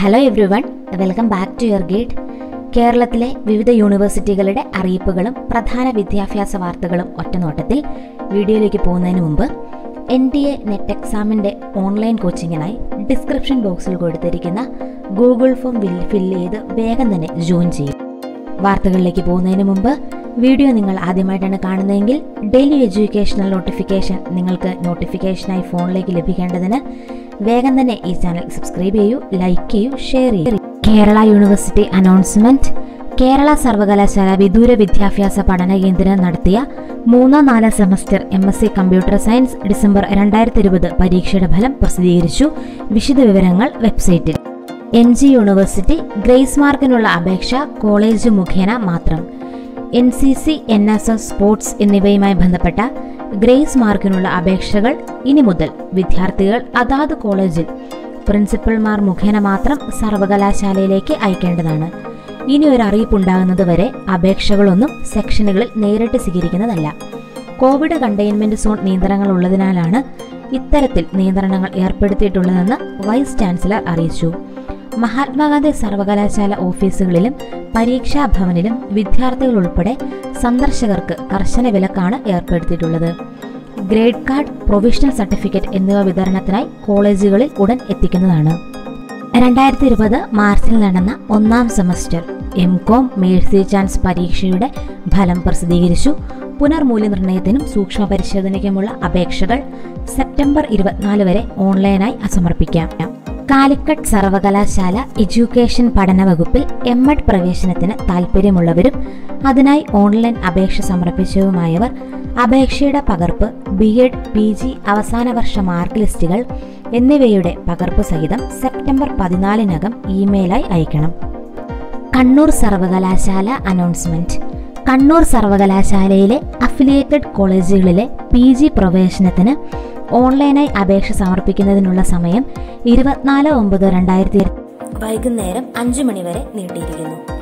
Hello everyone welcome back to your gate കേരളത്തിലെ വിവിധ യൂണിവേഴ്സിറ്റികളുടെ അറിയിപ്പുകളും പ്രധാന വിദ്യാഭ്യാസ വാർത്തകളും ഒറ്റനോട്ടത്തിൽ വീഡിയോയിലേക്ക് പോകുന്നതിന് മുമ്പ് എൻ ഡി എ നെറ്റ് എക്സാമിന്റെ ഓൺലൈൻ കോച്ചിങ്ങിനായി ഡിസ്ക്രിപ്ഷൻ ബോക്സിൽ കൊടുത്തിരിക്കുന്ന ഗൂഗിൾ ഫോം ഫില്ല് ചെയ്ത് വേഗം തന്നെ ജോയിൻ ചെയ്യും. വാർത്തകളിലേക്ക് പോകുന്നതിന് മുമ്പ് വീഡിയോ നിങ്ങൾ ആദ്യമായിട്ടാണ് കാണുന്നതെങ്കിൽ ഡെയിലി എഡ്യൂക്കേഷണൽ നോട്ടിഫിക്കേഷൻ നിങ്ങൾക്ക് നോട്ടിഫിക്കേഷനായി ഫോണിലേക്ക് ലഭിക്കേണ്ടതിന് വേഗം തന്നെ ഈ ചാനൽ സബ്സ്ക്രൈബ് ചെയ്യൂ ലൈക്ക് ചെയ്യൂ ഷെയർ ചെയ്യൂ. കേരള യൂണിവേഴ്സിറ്റി അനൗൺസ്മെന്റ് കേരള സർവകലാശാല വിദൂര വിദ്യാഭ്യാസ പഠന കേന്ദ്രം നടത്തിയ മൂന്നോ നാല് semester M S C computer science December രണ്ടായിരത്തി ഇരുപത് പരീക്ഷയുടെ ഫലം പ്രസിദ്ധീകരിച്ചു. വിശദ വിവരങ്ങൾ വെബ്സൈറ്റിൽ. എൻ ജി യൂണിവേഴ്സിറ്റി ഗ്രേസ് മാർക്കിനുള്ള അപേക്ഷ കോളേജ് മുഖേന മാത്രം. N C C N S S sports എന്നിവയുമായി ബന്ധപ്പെട്ട ഗ്രേസ് മാർക്കിനുള്ള അപേക്ഷകൾ ഇനി മുതൽ വിദ്യാർത്ഥികൾ അതാത് കോളേജിൽ പ്രിൻസിപ്പൽമാർ മുഖേന മാത്രം സർവകലാശാലയിലേക്ക് അയക്കേണ്ടതാണ്. ഇനി ഒരു അറിയിപ്പുണ്ടാകുന്നത് വരെ അപേക്ഷകളൊന്നും സെക്ഷനുകളിൽ നേരിട്ട് സ്വീകരിക്കുന്നതല്ല. കോവിഡ് കണ്ടെയ്ൻമെന്റ് സോൺ നിയന്ത്രണങ്ങൾ ഉള്ളതിനാലാണ് ഇത്തരത്തിൽ നിയന്ത്രണങ്ങൾ ഏർപ്പെടുത്തിയിട്ടുള്ളതെന്ന് വൈസ് ചാൻസലർ അറിയിച്ചു. മഹാത്മാഗാന്ധി സർവകലാശാല ഓഫീസുകളിലും പരീക്ഷാ ഭവനിലും വിദ്യാർത്ഥികൾ ഉൾപ്പെടെ സന്ദർശകർക്ക് കർശന വിലക്കാണ് ഏർപ്പെടുത്തിയിട്ടുള്ളത്. ഗ്രേഡ് കാർഡ് പ്രൊവിഷണൽ സർട്ടിഫിക്കറ്റ് എന്നിവ വിതരണത്തിനായി കോളേജുകളിൽ ഉടൻ എത്തിക്കുന്നതാണ്. രണ്ടായിരത്തി ഇരുപത് മാർച്ചിൽ നടന്ന ഒന്നാം semester M com mercy chance പരീക്ഷയുടെ ഫലം പ്രസിദ്ധീകരിച്ചു. പുനർമൂല്യനിർണയത്തിനും സൂക്ഷ്മ പരിശോധനയ്ക്കുമുള്ള അപേക്ഷകൾ സെപ്റ്റംബർ ഇരുപത്തിനാല് വരെ ഓൺലൈനായി സമർപ്പിക്കാം. കാലിക്കറ്റ് സർവകലാശാല എഡ്യൂക്കേഷൻ പഠന വകുപ്പിൽ എം എഡ് പ്രവേശനത്തിന് താൽപ്പര്യമുള്ളവരും അതിനായി ഓൺലൈൻ അപേക്ഷ സമർപ്പിച്ചതുമായവർ അപേക്ഷയുടെ പകർപ്പ് ബി എഡ് പി ജി അവസാന വർഷ മാർക്ക് ലിസ്റ്റുകൾ എന്നിവയുടെ പകർപ്പ് സഹിതം സെപ്റ്റംബർ പതിനാലിനകം ഇമെയിലായി അയക്കണം. കണ്ണൂർ സർവകലാശാല അനൗൺസ്മെന്റ്. കണ്ണൂർ സർവകലാശാലയിലെ അഫിലിയേറ്റഡ് കോളേജുകളിലെ പി ജി പ്രവേശനത്തിന് ഓൺലൈനായി അപേക്ഷ സമർപ്പിക്കുന്നതിനുള്ള സമയം ഇരുപത്തിനാല് ഒമ്പത് രണ്ടായിരത്തി വൈകുന്നേരം അഞ്ചു മണിവരെ നീട്ടിയിരിക്കുന്നു.